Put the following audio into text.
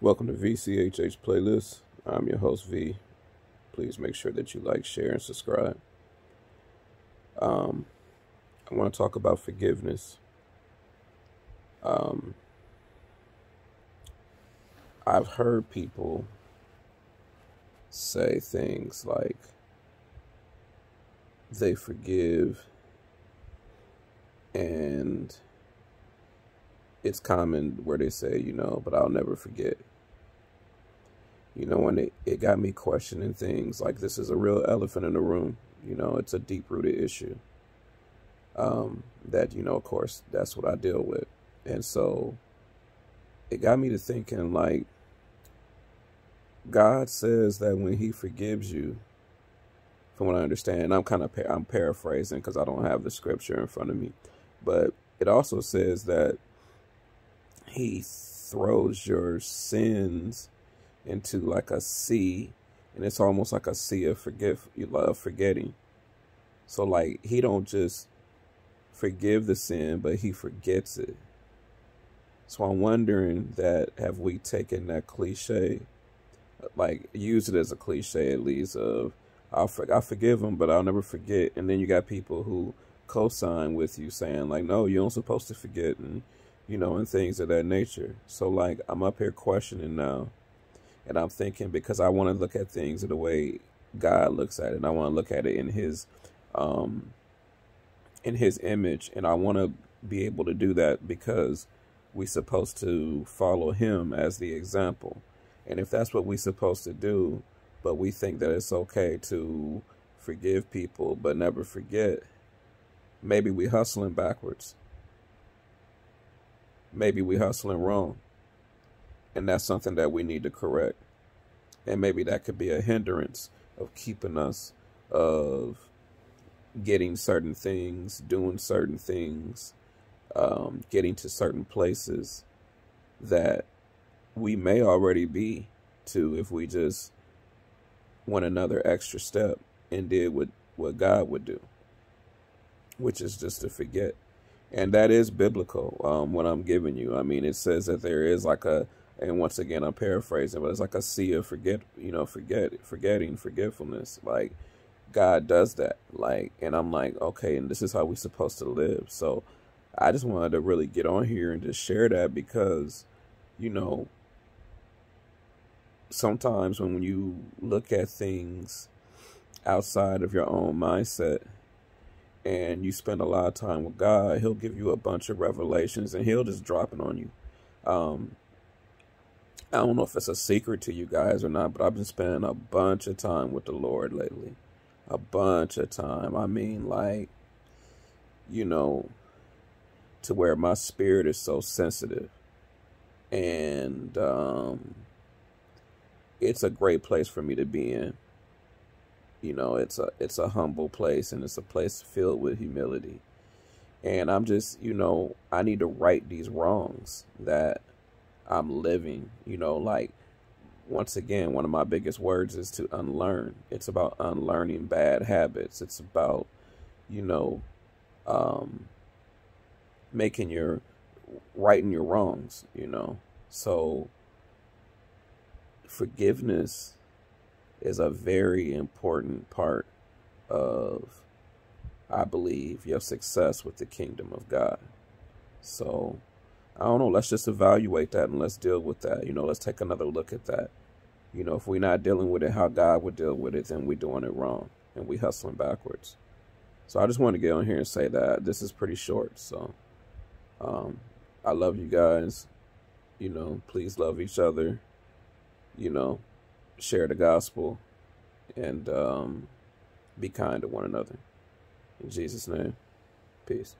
Welcome to VCHH Playlist. I'm your host V. Please make sure that you like, share, and subscribe. Um, I want to talk about forgiveness. Um, I've heard people say things like they forgive and it's common where they say, you know, but I'll never forget. You know, when it, it got me questioning things like this is a real elephant in the room. You know, it's a deep rooted issue. Um, that, you know, of course, that's what I deal with. And so it got me to thinking like, God says that when he forgives you, from what I understand, I'm kind of I'm paraphrasing because I don't have the scripture in front of me, but it also says that he throws your sins into like a sea and it's almost like a sea of forgive you love forgetting. So like he don't just forgive the sin but he forgets it. So i'm wondering that have we taken that cliche like use it as a cliche at least of i'll, for, I'll forgive him but i'll never forget and then you got people who co-sign with you saying like no you don't supposed to forget and you know, and things of that nature. So, like, I'm up here questioning now, and I'm thinking because I want to look at things in the way God looks at it, and I want to look at it in His, um, in His image, and I want to be able to do that because we're supposed to follow Him as the example, and if that's what we're supposed to do, but we think that it's okay to forgive people but never forget, maybe we hustling backwards maybe we hustling wrong. And that's something that we need to correct. And maybe that could be a hindrance of keeping us of getting certain things, doing certain things, um, getting to certain places that we may already be to if we just went another extra step and did what, what God would do, which is just to forget and that is biblical. Um, what I'm giving you, I mean, it says that there is like a, and once again, I'm paraphrasing, but it's like a sea of forget, you know, forget, forgetting, forgetfulness. Like God does that. Like, and I'm like, okay, and this is how we're supposed to live. So I just wanted to really get on here and just share that because, you know, sometimes when you look at things outside of your own mindset and you spend a lot of time with God, He'll give you a bunch of revelations and He'll just drop it on you. Um, I don't know if it's a secret to you guys or not, but I've been spending a bunch of time with the Lord lately. A bunch of time. I mean, like, you know, to where my spirit is so sensitive. And um, it's a great place for me to be in. You know, it's a it's a humble place and it's a place filled with humility. And I'm just, you know, I need to right these wrongs that I'm living, you know, like once again, one of my biggest words is to unlearn. It's about unlearning bad habits. It's about, you know, um, making your righting your wrongs, you know. So forgiveness is a very important part of, I believe, your success with the kingdom of God. So, I don't know. Let's just evaluate that and let's deal with that. You know, let's take another look at that. You know, if we're not dealing with it how God would deal with it, then we're doing it wrong and we hustling backwards. So I just want to get on here and say that this is pretty short. So um, I love you guys. You know, please love each other. You know, share the gospel, and um, be kind to one another. In Jesus' name, peace.